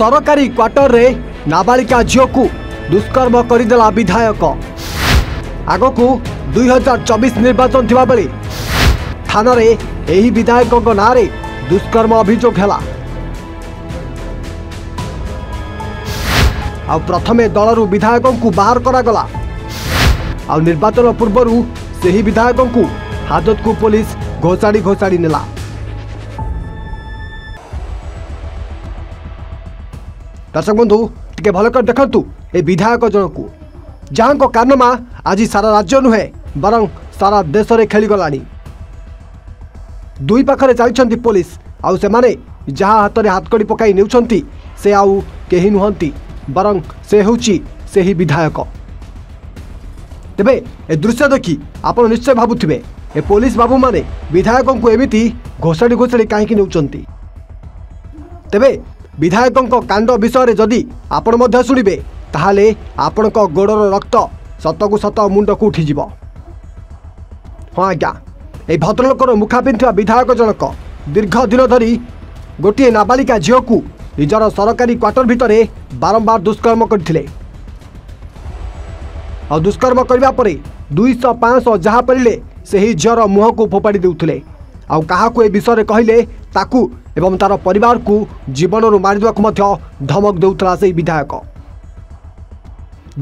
সরকারী কোয়ার্টরে নাবালিকা ঝিউক দুষ্কর্ম করেদেল বিধায়ক আগক দুই হাজার চবিশ নির্বাচন লাগবে থানার এই বিধায়ক না দুষ্কর্ম অভিযোগ হল আথমে দলর বিধায়ক বাহার করা আর্বাচন পূর্ব সেই বিধায়ক হাজতক পুলিশ ঘোষাড়ি ঘোষাড়ি নেওয়া दर्शक बंधु टे भल देखु ये विधायक जनक जहाँ कानमा आज सारा राज्य नुहे बर सारा देश में खेलीगला दुई पाखे चलती पुलिस आने जहाँ हाथ में हाथकड़ी पकई ने से आउ के नुहति बर से ही विधायक तेरे ए दृश्य देखी आप निश्चय भावुवे ए पुलिस बाबू मैंने विधायक को एमती घोषाड़ी घोषाड़ी कहीं तेरे ବିଧାୟକଙ୍କ କାଣ୍ଡ ବିଷୟରେ ଯଦି ଆପଣ ମଧ୍ୟ ଶୁଣିବେ ତାହେଲେ ଆପଣଙ୍କ ଗୋଡ଼ର ରକ୍ତ ସତକୁ ସତ ମୁଣ୍ଡକୁ ଉଠିଯିବ ହଁ ଆଜ୍ଞା ଏହି ଭଦ୍ରଲୋକର ମୁଖା ପିନ୍ଧିଥିବା ବିଧାୟକ ଜଣକ ଦୀର୍ଘ ଦିନ ଧରି ଗୋଟିଏ ନାବାଳିକା ଝିଅକୁ ନିଜର ସରକାରୀ କ୍ୱାର୍ଟର ଭିତରେ ବାରମ୍ବାର ଦୁଷ୍କର୍ମ କରିଥିଲେ ଆଉ ଦୁଷ୍କର୍ମ କରିବା ପରେ ଦୁଇଶହ ପାଞ୍ଚଶହ ଯାହା ପଡ଼ିଲେ ସେହି ଝିଅର ମୁହଁକୁ ଫୋପାଡ଼ି ଦେଉଥିଲେ ଆଉ କାହାକୁ ଏ ବିଷୟରେ କହିଲେ ତାକୁ ଏବଂ ତାର ପରିବାରକୁ ଜୀବନରୁ ମାରିଦେବାକୁ ମଧ୍ୟ ଧମକ ଦେଉଥିଲା ସେହି ବିଧାୟକ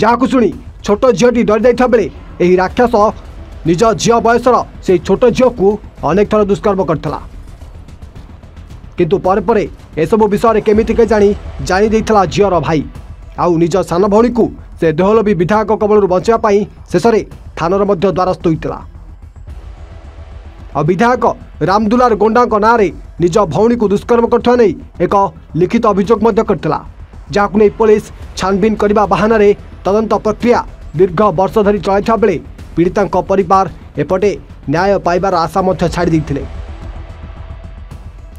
ଯାହାକୁ ଶୁଣି ଛୋଟ ଝିଅଟି ଡରିଯାଇଥିବା ବେଳେ ଏହି ରାକ୍ଷସ ନିଜ ଝିଅ ବୟସର ସେହି ଛୋଟ ଝିଅକୁ ଅନେକ ଥର ଦୁଷ୍କର୍ମ କରିଥିଲା କିନ୍ତୁ ପରେ ପରେ ଏସବୁ ବିଷୟରେ କେମିତି କେଜାଣି ଜାଣିଦେଇଥିଲା ଝିଅର ଭାଇ ଆଉ ନିଜ ସାନ ଭଉଣୀକୁ ସେ ଦେହଲୋଭି ବିଧାୟକ କବଳରୁ ବଞ୍ଚିବା ପାଇଁ ଶେଷରେ ଥାନାର ମଧ୍ୟ ଦ୍ୱାରସ୍ଥ ହୋଇଥିଲା ଆଉ ବିଧାୟକ ରାମଦୁଲାର ଗୋଣ୍ଡାଙ୍କ ନାଁରେ ନିଜ ଭଉଣୀକୁ ଦୁଷ୍କର୍ମ କରୁଥିବା ନେଇ ଏକ ଲିଖିତ ଅଭିଯୋଗ ମଧ୍ୟ କରିଥିଲା ଯାହାକୁ ନେଇ ପୋଲିସ ଛାନଭିନ କରିବା ବାହାନାରେ ତଦନ୍ତ ପ୍ରକ୍ରିୟା ଦୀର୍ଘ ବର୍ଷ ଧରି ଚଳାଇଥିବା ବେଳେ ପୀଡ଼ିତାଙ୍କ ପରିବାର ଏପଟେ ନ୍ୟାୟ ପାଇବାର ଆଶା ମଧ୍ୟ ଛାଡ଼ି ଦେଇଥିଲେ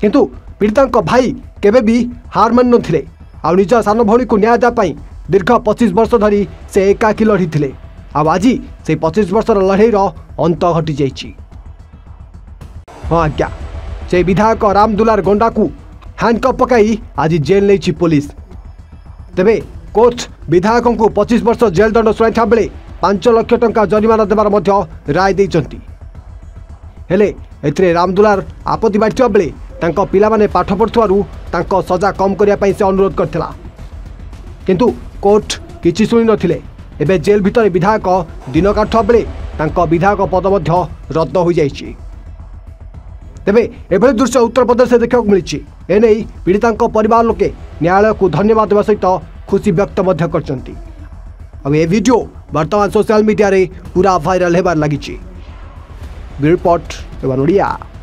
କିନ୍ତୁ ପୀଡ଼ିତାଙ୍କ ଭାଇ କେବେ ବି ହାର ମାନିନଥିଲେ ଆଉ ନିଜ ସାନ ଭଉଣୀକୁ ନ୍ୟାୟ ଦେବା ପାଇଁ ଦୀର୍ଘ ପଚିଶ ବର୍ଷ ଧରି ସେ ଏକାକୀ ଲଢ଼ିଥିଲେ ଆଉ ଆଜି ସେହି ପଚିଶ ବର୍ଷର ଲଢ଼େଇର ଅନ୍ତ ଘଟିଯାଇଛି ହଁ ଆଜ୍ଞା ସେହି ବିଧାୟକ ରାମ ଦୁଲାର ଗଣ୍ଡାକୁ ହ୍ୟାଣ୍ଡକପ୍ ପକାଇ ଆଜି ଜେଲ୍ ନେଇଛି ପୋଲିସ ତେବେ କୋର୍ଟ ବିଧାୟକଙ୍କୁ ପଚିଶ ବର୍ଷ ଜେଲ୍ ଦଣ୍ଡ ଶୁଣାଇଥିବା ବେଳେ ପାଞ୍ଚ ଲକ୍ଷ ଟଙ୍କା ଜରିମାନା ଦେବାର ମଧ୍ୟ ରାୟ ଦେଇଛନ୍ତି ହେଲେ ଏଥିରେ ରାମଦୁଲାର ଆପତ୍ତି ବାଢ଼ିଥିବା ବେଳେ ତାଙ୍କ ପିଲାମାନେ ପାଠ ପଢ଼ୁଥିବାରୁ ତାଙ୍କ ସଜା କମ୍ କରିବା ପାଇଁ ସେ ଅନୁରୋଧ କରିଥିଲା କିନ୍ତୁ କୋର୍ଟ କିଛି ଶୁଣିନଥିଲେ ଏବେ ଜେଲ୍ ଭିତରେ ବିଧାୟକ ଦିନ କାଟୁଥିବା ବେଳେ ତାଙ୍କ ବିଧାୟକ ପଦ ମଧ୍ୟ ରଦ୍ଦ ହୋଇଯାଇଛି ତେବେ ଏଭଳି ଦୃଶ୍ୟ ଉତ୍ତରପ୍ରଦେଶରେ ଦେଖିବାକୁ ମିଳିଛି ଏନେଇ ପୀଡ଼ିତାଙ୍କ ପରିବାର ଲୋକେ ନ୍ୟାୟାଳୟକୁ ଧନ୍ୟବାଦ ଦେବା ସହିତ ଖୁସି ବ୍ୟକ୍ତ ମଧ୍ୟ କରିଛନ୍ତି ଆଉ ଏ ଭିଡ଼ିଓ ବର୍ତ୍ତମାନ ସୋସିଆଲ ମିଡ଼ିଆରେ ପୁରା ଭାଇରାଲ ହେବାରେ ଲାଗିଛି ରିପୋର୍ଟ ଓଡ଼ିଆ